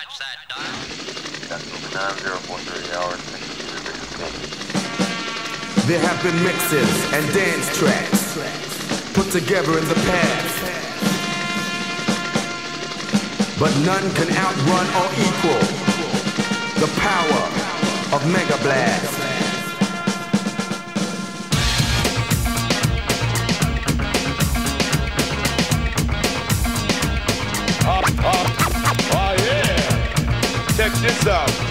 touch that dial. There have been mixes and dance tracks put together in the past. But none can outrun or equal the power of Megablast. This out.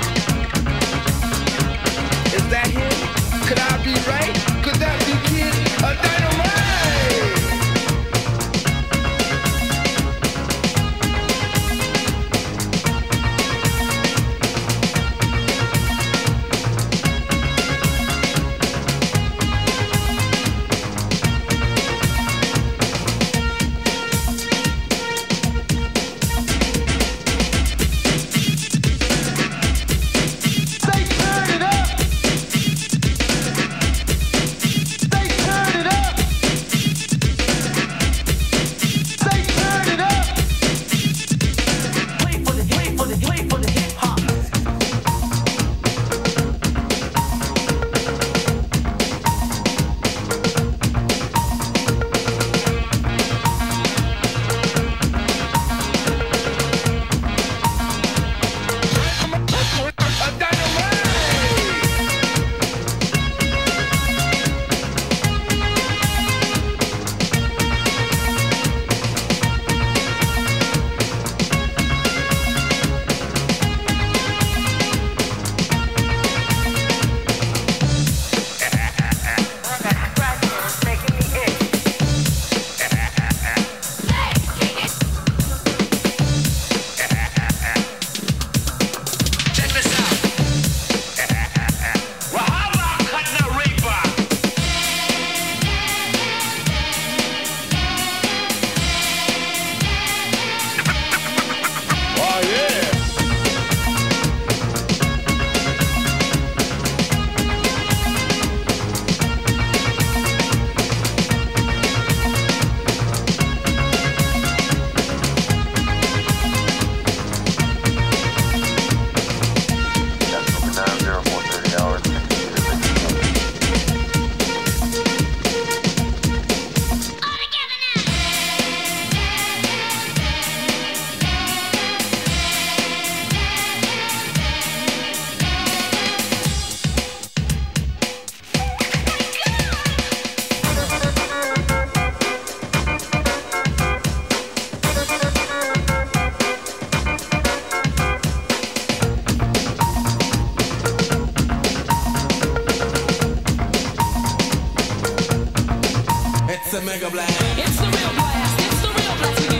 It's a Megablast. It's the real blast. It's the real blast.